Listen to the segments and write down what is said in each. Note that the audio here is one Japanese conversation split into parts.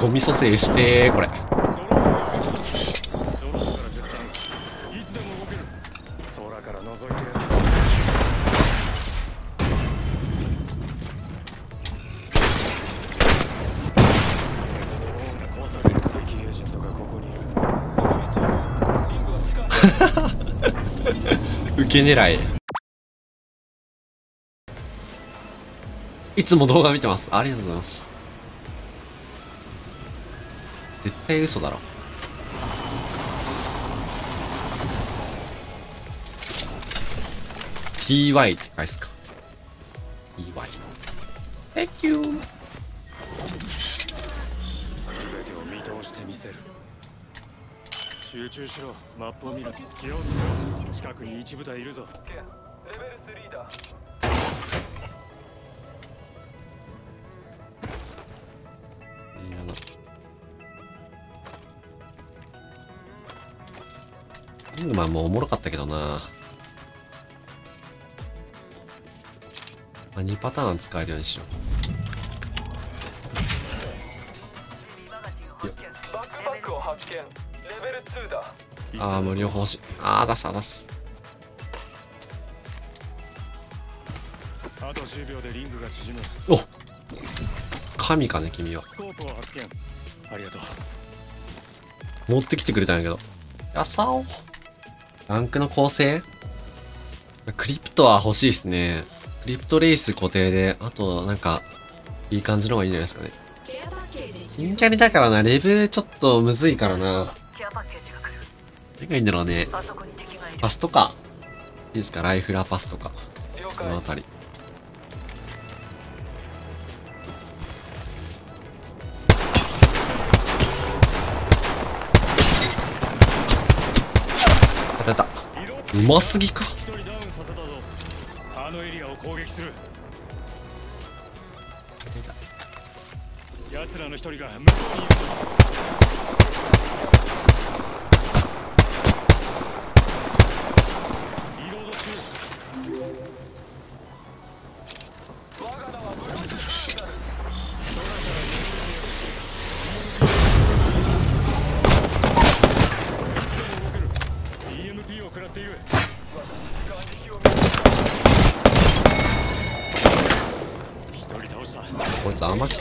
ゴミ蘇生してーこれ。受け狙いいつも動画見てます。ありがとうございます。絶対嘘だろ。TY って返すか。TY Thank you 全てを見通してみせる集中しろ。マップを見ろ気をつけろ。近くに一部隊いるぞ。レベル3だいいなリングマンもおもろかったけどな。まあ、2パターン使えるようにしよバックパックを発見。レベル2だ。うああ無料欲しい。ああ出すあ出す。あと10秒でリングが縮む。お神かね君は。ありがとう。持ってきてくれたんやけど。やさおランクの構成？クリプトは欲しいですね。クリプトレイス固定であとなんかいい感じの方がいいんじゃないですかね。ケアパッケージ金キャリだからな。レベルちょっとむずいからな。ケアパッケージが来る何がいいんだろうね。パスとか。いいですか？ライフラーパスとか。了そのあたりうますぎか。一人ダウンさせた。ぞあのエリアを攻撃する奴らの一人が向こうに。いる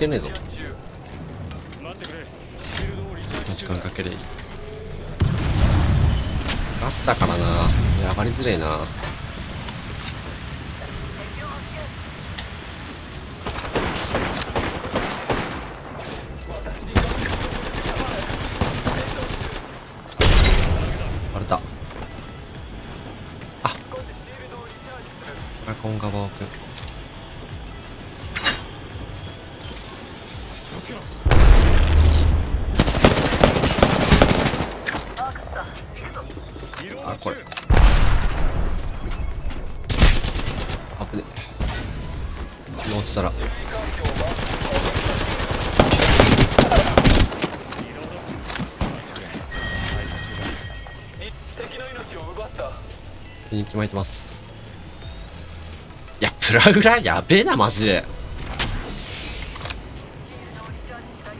てねえぞ。時間かけりゃいいガスだからな。上がりづれえな。割れた。あドラゴンガバ落ちたら。敵の命を奪った人気巻いてます。いやプラグラやべえなマジで。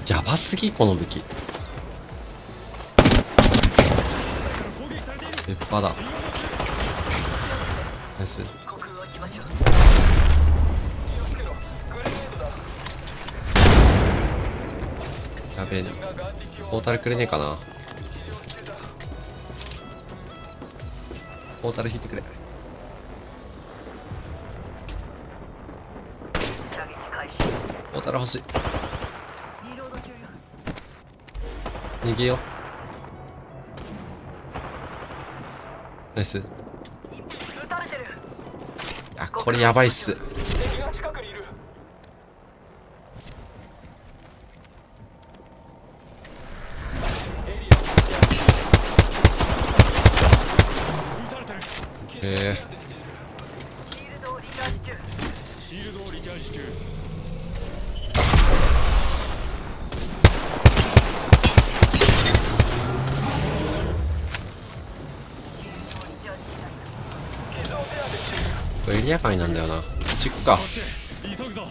やばすぎこの武器。鉄砲だ。ナイス。べえなポータルくれねえかな。ポータル引いてくれ。ポータル欲しい。逃げよう。ナイス。い撃たれてるやこれやばいっす。えエリア外なんだよな。チックか。急ぐぞ。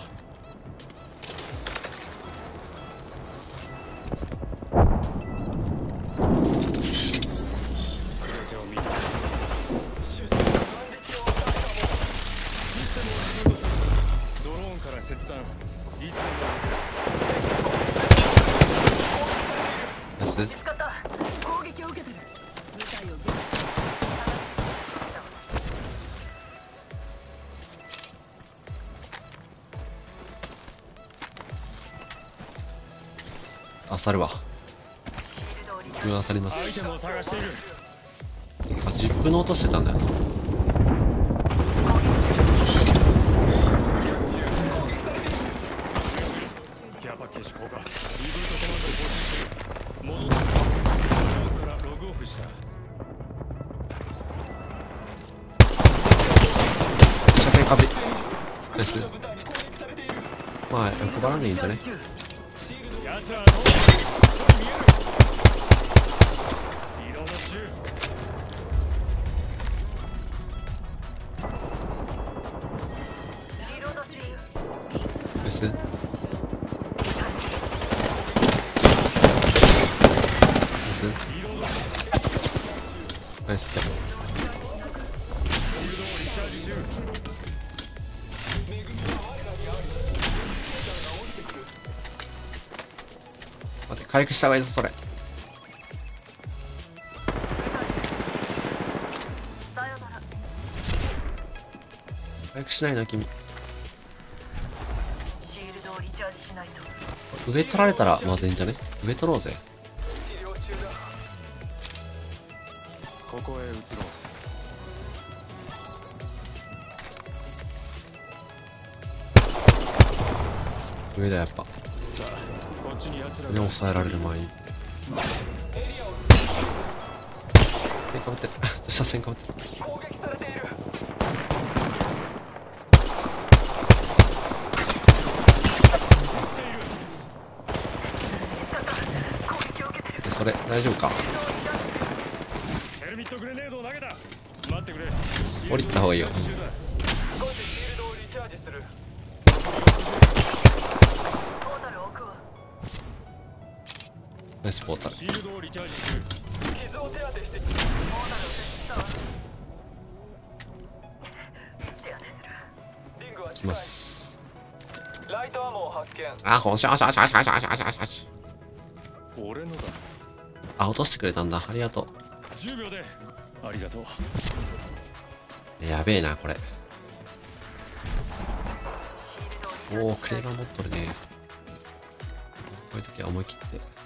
あさるわ。あさります。あジップの音してたんだよな。まあらんでいいんじゃね奴らの見える移動の中ですナイス待って回復した方がいいぞそれ。さよなら回復しないな君上取られたらまずいんじゃね？上取ろうぜ。ここへ移ろう。上だやっぱ。さあこれ抑えられる前に。線かぶってる。下線かぶってる。それ大丈夫か？降りた方がいいよ。ナイスポータル。シールドをリチャージするポータルを設置したわ手当てするきます。ライトアモを発見あほしゃしゃしゃしゃしゃしゃしゃし。ゃし俺のだあ落としてくれたんだ。ありがと10秒でありがとう。やべえなこれ。おおクレーバー持っとるね。こういう時は思い切って。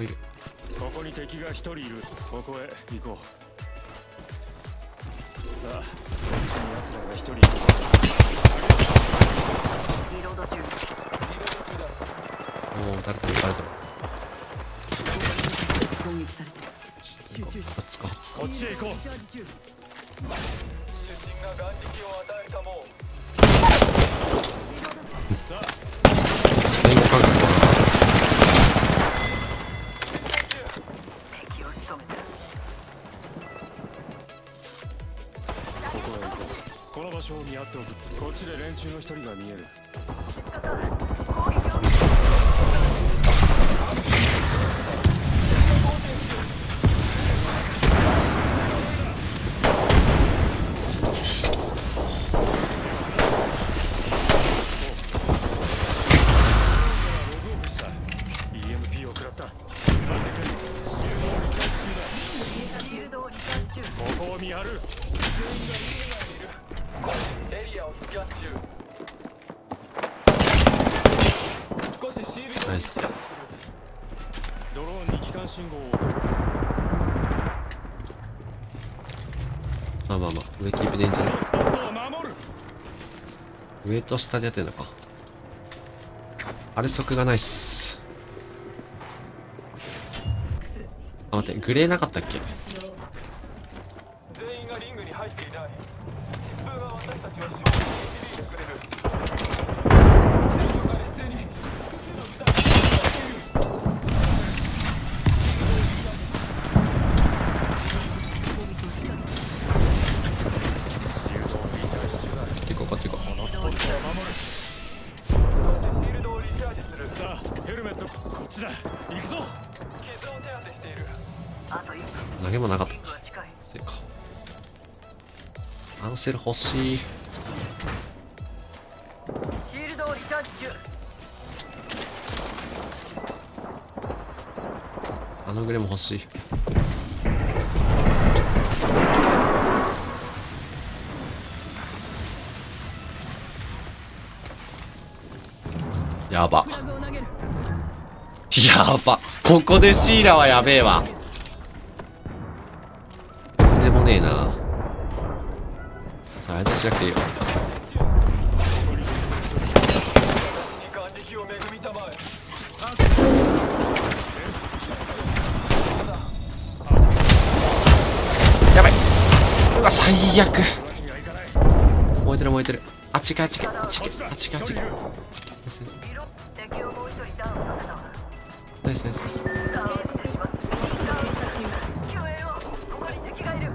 いる。ここに敵が一人いる。ここへ。行こう。さあこっちに奴らが一人いる。リロード中。おお撃たれてる撃たれてる。攻撃されてこっちこっちこっちへ行こう。主人が眼力を与えたもさあの場所を見張っておく。こっちで連中の一人が見える。まあまあまあ上キープでいいんじゃない上と下でやってんのか。あれ速がないっす。あ待ってグレーなかったっけ？セル欲しい。シールドをリチャージ中あのグレも欲しい。やば。やば。ここでシーラはやべえわ。しなくていいよ。やばいうわ、最悪。燃えてる燃えてる。あっちかあっちかあっちかあっちかあっちか。ナイス色敵をもう一人ダウンさせたナイスナイスナイス。ダウンしてしまった救援をここに敵がいる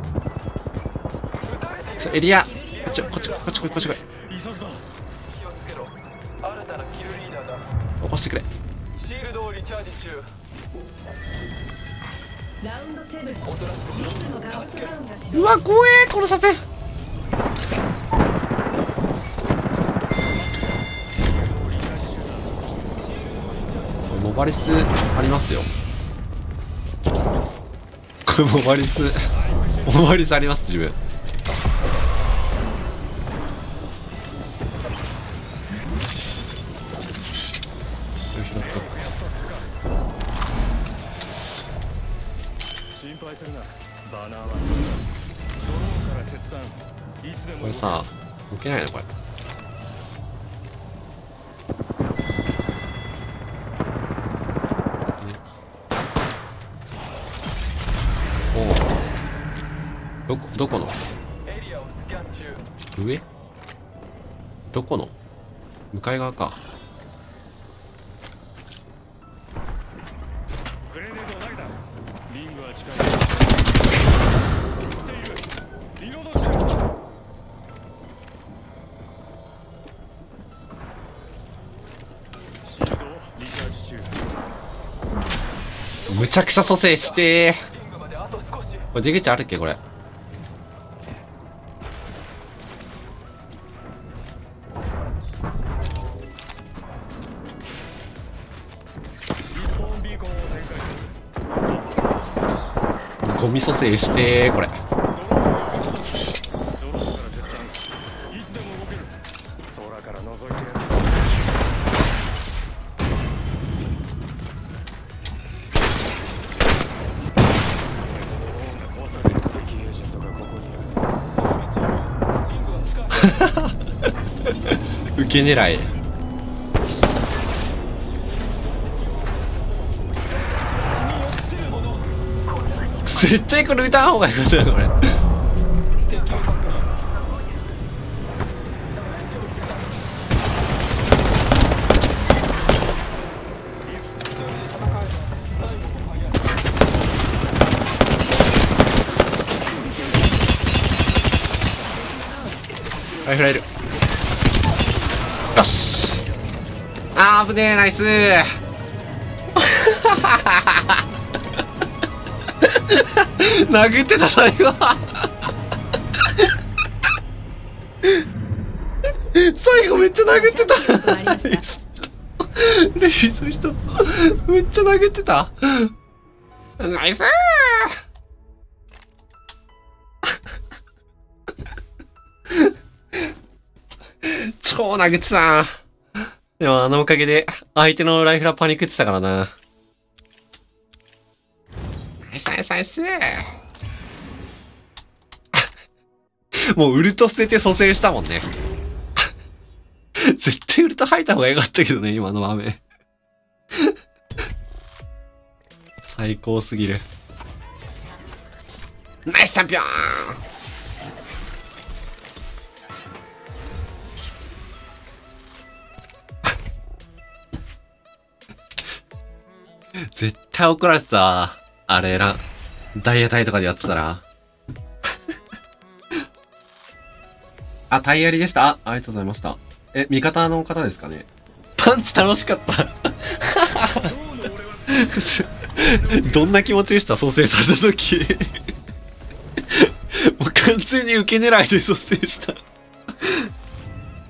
そうエリア。こっちこっちこっちこっちこっち来い。急ぐぞ気をつけろ新たなキルリーダーだ起こしてくれ。シールドをリチャージ中ラウンドセブンおとなしくしろリングのカウントダウンが始うわ、怖え殺させん。モバリスありますよ。これモバリス、モバリスあります、自分。これさ、抜けないのこれ。おう。どこ、どこの？上？どこの？向かい側か。ちゃくちゃ蘇生してー。これ出口あるっけこれ？ゴミ蘇生してー、これ。ある受け狙い。絶対これ歌う方がいいことだよ、これ。はい、フライル。よしあー、危ねえ、ナイス。殴ってた、最後。最後めっちゃ殴ってた。レイスの人、めっちゃ殴ってた。ナイス超殴ってたな。でもあのおかげで、相手のライフラパニックってたからな。ナイスナイスナイスもうウルト捨てて蘇生したもんね。絶対ウルト吐いた方がよかったけどね、今の場面。最高すぎる。ナイスチャンピオン対怒られてたわ。あれな。ダイヤタイとかでやってたら。あ、タイヤリでした。あ、ありがとうございました。え、味方の方ですかねパンチ楽しかった。どんな気持ちでした？蘇生された時。もう完全に受け狙いで蘇生した。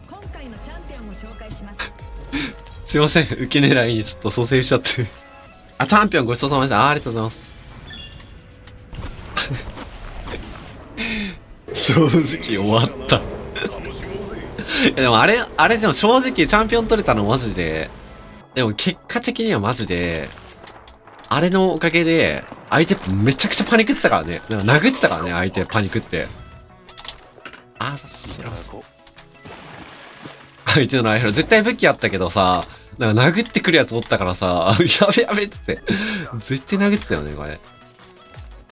今回のチャンピオンを紹介しますすいません。受け狙いにちょっと蘇生しちゃって。あ、チャンピオンごちそうさまでした。ありがとうございます。正直終わった。いやでもあれ、あれでも正直チャンピオン取れたのマジで、でも結果的にはマジで、あれのおかげで、相手めちゃくちゃパニクってたからね。なんか殴ってたからね、相手パニクって。あ、それはこ相手のライフル。絶対武器あったけどさ、なんか殴ってくるやつおったからさ、やべやべっつって。絶対殴ってたよね、これ。